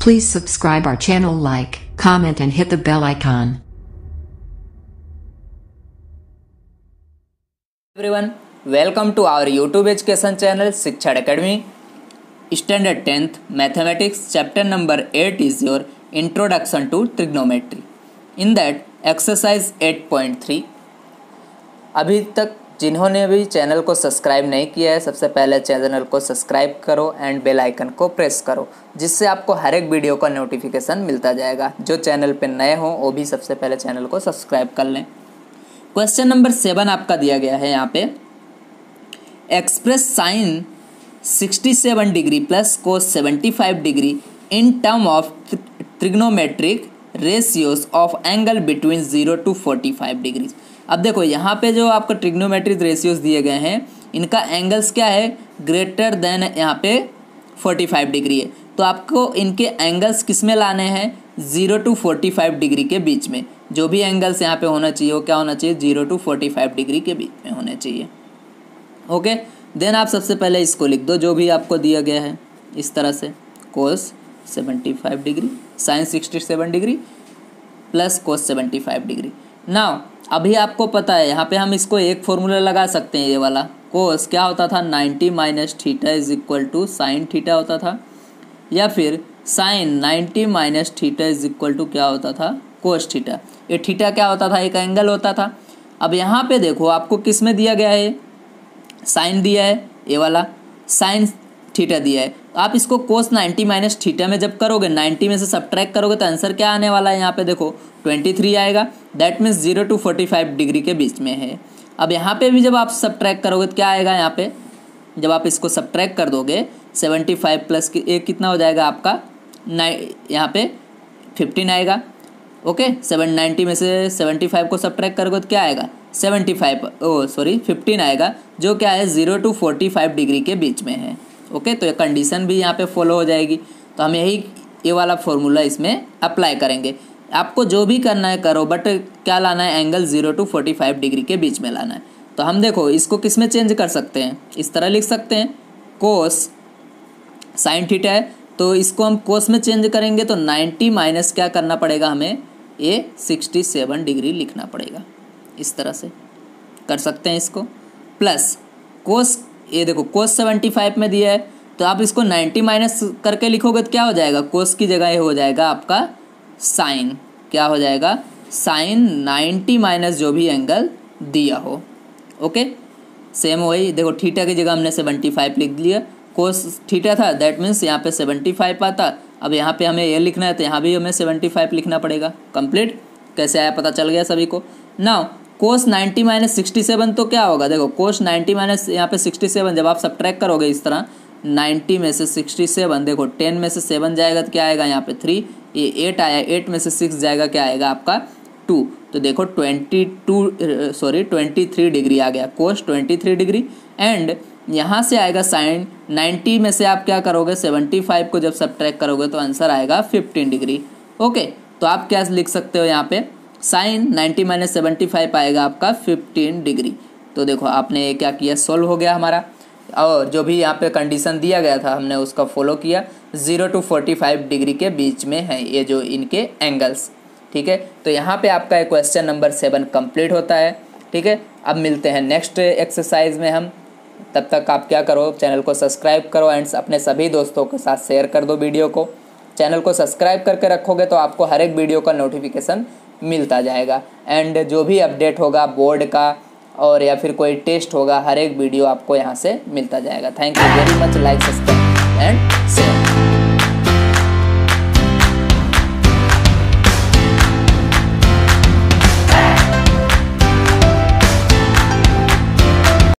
Please subscribe our channel like, comment and hit the bell icon. everyone welcome to our youtube education channel शिक्षा academy standard 10th mathematics chapter number 8 is your introduction to trigonometry in that exercise 8.3 अभी तक जिन्होंने भी channel को subscribe नहीं किया है, सबसे पहले चैनल को सब्सक्राइब करो एंड बेल आइकन को प्रेस करो, जिससे आपको हर एक वीडियो का नोटिफिकेशन मिलता जाएगा। जो चैनल पे नए हो, वो भी सबसे पहले चैनल को सब्सक्राइब कर लें। क्वेश्चन नंबर सेवन आपका दिया गया है यहाँ पे। Express sine 67 degree plus cos 75 degree in term of trigonometric ratios of angle between zero to 45 degree अब देखो, यहाँ पे जो आपको ट्रिग्नोमेट्रिक रेशियोज दिए गए हैं, इनका एंगल्स क्या है? ग्रेटर देन यहाँ पे 45 डिग्री है। तो आपको इनके एंगल्स किसमें लाने हैं? Zero to forty five degree के बीच में। जो भी एंगल्स यहाँ पे होना चाहिए, वो क्या होना चाहिए? Zero to forty five degree के बीच में होने चाहिए। ओके देन आप सबसे पहले इसको लिख दो, जो भी आपको दिया गया है। इस तरह से। Cos seventy five degree sine sixty seven degree plus cos seventy five degree now अभी आपको पता है, यहाँ पे हम इसको एक फॉर्मूला लगा सकते हैं, ये वाला। कोस क्या होता था? Ninety minus theta is equal to sine theta होता था। या फिर, sine ninety minus theta is equal to क्या होता था? Cos theta. ये थीटा क्या होता था? एक एंगल होता था। अब यहाँ पे देखो, आपको किसमें दिया गया है? साइन दिया है, ये वाला। साइन थीटा दिया है। आप इसको कोस 90 माइनस थीटा में जब करोगे 90 में से सब्ट्रैक्ट करोगे तो आंसर क्या आने वाला है यहाँ पे देखो 23 आएगा। That means zero to forty five degree के बीच में है। अब यहाँ पे भी जब आप सब्ट्रैक्ट करोगे तो क्या आएगा यहाँ पे? जब आप इसको सब्ट्रैक्ट कर दोगे 75 प्लस एक कितना हो जाएगा आपका? नाइ यहाँ पे 15 आएगा। ओके सेवन नाइन्टी में से सेवेंटी फाइव को सब्ट्रैक्ट करोगे तो क्या आएगा? Seventy five oh sorry fifteen आएगा, जो क्या है zero to forty five degree के बीच में है। ओके तो ये कंडीशन भी यहाँ पे फॉलो हो जाएगी। तो हम यही, ये वाला फॉर्मूला इसमें अप्लाई करेंगे। आपको जो भी करना है करो बट क्या लाना है? Angle zero to forty five degree के बीच में लाना है। तो हम देखो, इसको किसमें चेंज कर सकते हैं? इस तरह लिख सकते हैं। कोस साइन थीटा है तो इसको हम कोस में चेंज करेंगे तो नाइन्टी माइनस क्या करना पड़ेगा हमें? ये सिक्सटी सेवन डिग्री लिखना पड़ेगा। इस तरह से कर सकते हैं इसको। प्लस कोस ये देखो कोस सेवेंटी फाइव में दिया है तो आप इसको नाइन्टी माइनस करके लिखोगे तो क्या हो जाएगा? कोस की जगह ये हो जाएगा आपका साइन क्या हो जाएगा? साइन नाइन्टी माइनस जो भी एंगल दिया हो। ओके सेम वही, देखो थीटा की जगह हमने सेवेंटी फाइव लिख लिया। कोस थीटा था दैट मीन्स यहाँ पे सेवेंटी फाइव आता। अब यहाँ पे हमें ये लिखना है तो यहाँ भी हमें सेवेंटी फाइव लिखना पड़ेगा। कंप्लीट कैसे आया पता चल गया सभी को। Now cos 90 minus sixty seven तो क्या होगा? देखो, कोस 90 माइनस यहाँ पे 67 जब आप सब ट्रैक करोगे इस तरह 90 में से 67 देखो 10 में से 7 जाएगा तो क्या आएगा यहाँ पे? 3 ये 8 आया 8 में से 6 जाएगा, क्या आएगा आपका? 2 तो देखो 22 सॉरी 23 डिग्री आ गया, कोस 23 डिग्री। एंड यहाँ से आएगा साइन 90 में से आप क्या करोगे? 75 को जब सब करोगे तो आंसर आएगा 15 डिग्री। ओके तो आप क्या लिख सकते हो यहाँ पे? साइन 90 माइनस सेवेंटी फाइव आएगा आपका 15 डिग्री। तो देखो, आपने ये क्या किया? सोल्व हो गया हमारा। और जो भी यहाँ पे कंडीशन दिया गया था, हमने उसका फॉलो किया। Zero to forty five degree के बीच में है ये जो इनके एंगल्स। ठीक है? तो यहाँ पे आपका क्वेश्चन नंबर सेवन कंप्लीट होता है। ठीक है? अब मिलते हैं नेक्स्ट एक्सरसाइज में हम। तब तक आप क्या करो चैनल को सब्सक्राइब करो एंड अपने सभी दोस्तों के साथ शेयर कर दो वीडियो को। चैनल को सब्सक्राइब करके रखोगे तो आपको हर एक वीडियो का नोटिफिकेशन मिलता जाएगा। एंड जो भी अपडेट होगा बोर्ड का और या फिर कोई टेस्ट होगा, हर एक वीडियो आपको यहाँ से मिलता जाएगा। Thank you very much like subscribe and share